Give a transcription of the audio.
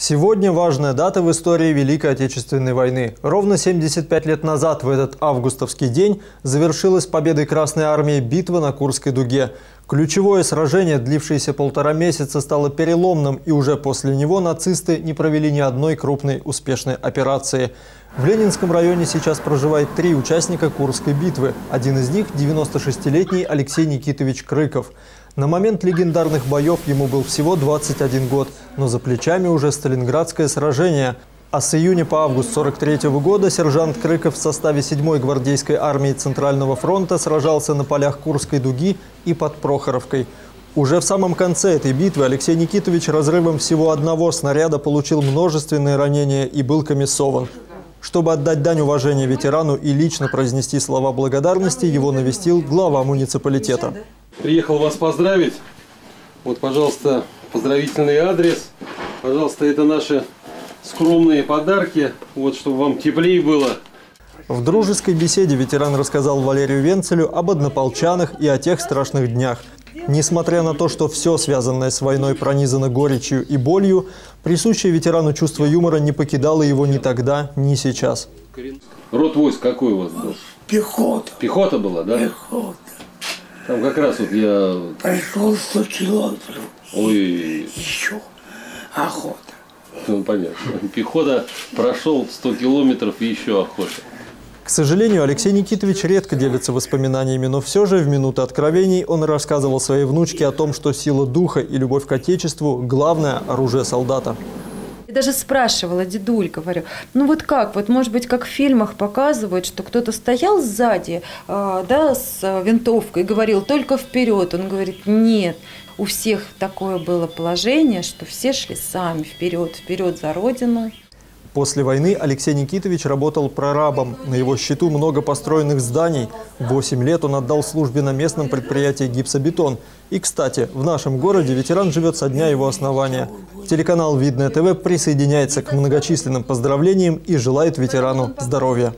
Сегодня важная дата в истории Великой Отечественной войны. Ровно 75 лет назад в этот августовский день завершилась победой Красной Армии битва на Курской дуге. Ключевое сражение, длившееся полтора месяца, стало переломным, и уже после него нацисты не провели ни одной крупной успешной операции. В Ленинском районе сейчас проживает три участника Курской битвы. Один из них – 96-летний Алексей Никитович Крыков. На момент легендарных боев ему был всего 21 год, но за плечами уже Сталинградское сражение. А с июня по август 43 -го года сержант Крыков в составе 7-й гвардейской армии Центрального фронта сражался на полях Курской дуги и под Прохоровкой. Уже в самом конце этой битвы Алексей Никитович разрывом всего одного снаряда получил множественные ранения и был комиссован. Чтобы отдать дань уважения ветерану и лично произнести слова благодарности, его навестил глава муниципалитета. Приехал вас поздравить. Вот, пожалуйста, поздравительный адрес. Пожалуйста, это наши скромные подарки. Вот, чтобы вам теплее было. В дружеской беседе ветеран рассказал Валерию Венцелю об однополчанах и о тех страшных днях. Несмотря на то, что все связанное с войной пронизано горечью и болью, присущее ветерану чувство юмора не покидало его ни тогда, ни сейчас. Род войск какой у вас был? Пехота. Пехота была, да? Пехота. Там как раз вот я... Прошел 100 километров. Ой, Еще охота. ну понятно. Пехота прошел 100 километров и еще охота. К сожалению, Алексей Никитович редко делится воспоминаниями, но все же в минуты откровений он рассказывал своей внучке о том, что сила духа и любовь к Отечеству – главное оружие солдата. Я даже спрашивала дедуль, говорю, ну вот как, вот может быть, как в фильмах показывают, что кто-то стоял сзади, а, да, с а, винтовкой говорил только вперед. Он говорит, нет, у всех такое было положение, что все шли сами вперед, вперед за родину. После войны Алексей Никитович работал прорабом. На его счету много построенных зданий. Восемь лет он отдал службе на местном предприятии «Гипсобетон». И, кстати, в нашем городе ветеран живет со дня его основания. Телеканал «Видное ТВ» присоединяется к многочисленным поздравлениям и желает ветерану здоровья.